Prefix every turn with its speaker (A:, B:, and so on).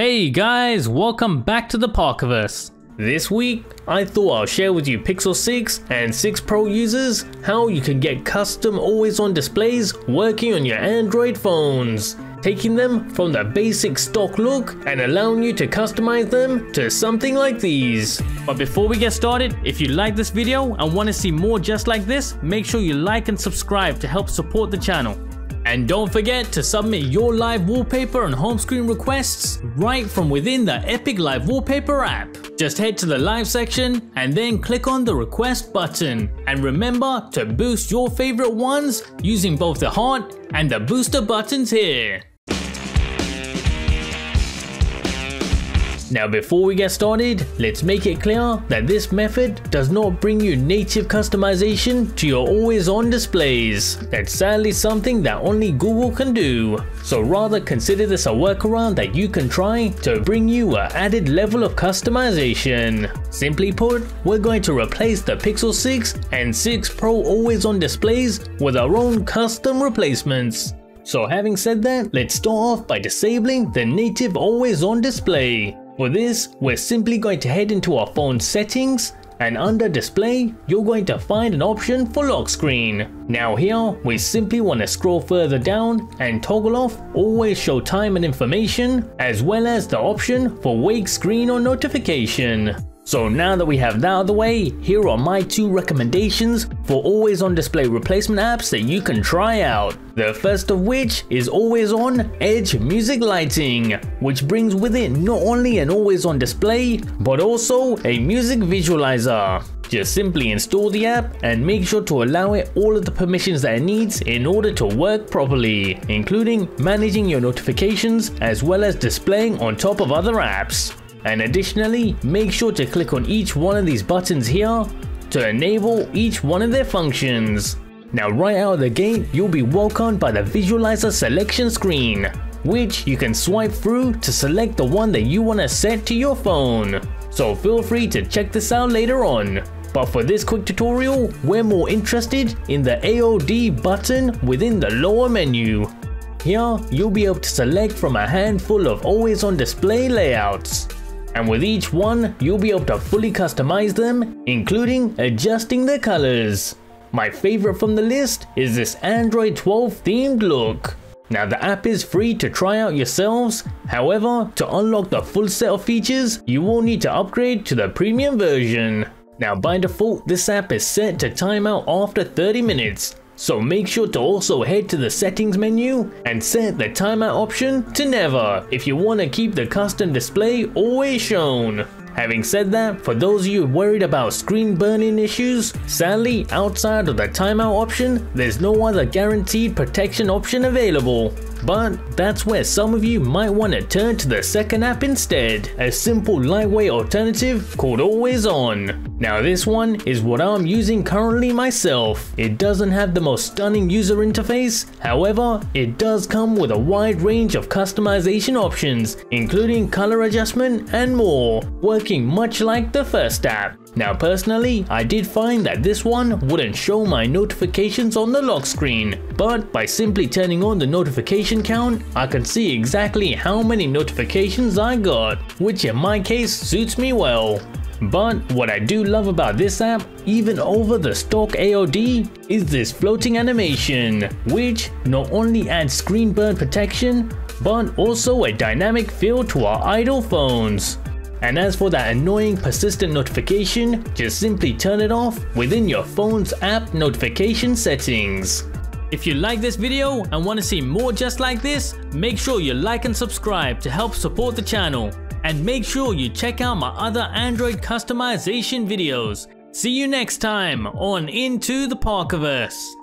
A: Hey guys, welcome back to the Parkerverse. This week, I thought I'll share with you Pixel 6 and 6 Pro users how you can get custom always on displays working on your Android phones, taking them from the basic stock look and allowing you to customize them to something like these. But before we get started, if you like this video and want to see more just like this, make sure you like and subscribe to help support the channel. And don't forget to submit your live wallpaper and home screen requests right from within the Epic Live Wallpaper app. Just head to the live section and then click on the request button. And remember to boost your favorite ones using both the heart and the booster buttons here. Now before we get started, let's make it clear that this method does not bring you native customization to your always on displays. That's sadly something that only Google can do. So rather consider this a workaround that you can try to bring you a added level of customization. Simply put, we're going to replace the Pixel 6 and 6 Pro always on displays with our own custom replacements. So having said that, let's start off by disabling the native always on display. For this, we're simply going to head into our phone settings and under display, you're going to find an option for lock screen. Now here, we simply want to scroll further down and toggle off always show time and information as well as the option for wake screen or notification. So now that we have that out of the way, here are my two recommendations for always on display replacement apps that you can try out. The first of which is always on Edge Music Lighting, which brings with it not only an always on display, but also a music visualizer. Just simply install the app and make sure to allow it all of the permissions that it needs in order to work properly, including managing your notifications as well as displaying on top of other apps. And additionally, make sure to click on each one of these buttons here to enable each one of their functions. Now right out of the gate, you'll be welcomed by the visualizer selection screen, which you can swipe through to select the one that you want to set to your phone. So feel free to check this out later on. But for this quick tutorial, we're more interested in the AOD button within the lower menu. Here, you'll be able to select from a handful of always on display layouts and with each one you'll be able to fully customize them, including adjusting the colors. My favorite from the list is this Android 12 themed look. Now the app is free to try out yourselves, however to unlock the full set of features you will need to upgrade to the premium version. Now by default this app is set to timeout after 30 minutes, so make sure to also head to the settings menu and set the timeout option to never if you want to keep the custom display always shown. Having said that, for those of you worried about screen burning issues, sadly outside of the timeout option, there's no other guaranteed protection option available. But that's where some of you might want to turn to the second app instead, a simple lightweight alternative called Always On. Now this one is what I'm using currently myself. It doesn't have the most stunning user interface, however, it does come with a wide range of customization options, including color adjustment and more, working much like the first app. Now personally, I did find that this one wouldn't show my notifications on the lock screen, but by simply turning on the notification count, I can see exactly how many notifications I got, which in my case suits me well. But what I do love about this app, even over the stock AOD, is this floating animation, which not only adds screen burn protection, but also a dynamic feel to our idle phones. And as for that annoying persistent notification, just simply turn it off within your phone's app notification settings. If you like this video and want to see more just like this, make sure you like and subscribe to help support the channel. And make sure you check out my other Android customization videos. See you next time on Into the Parkerverse.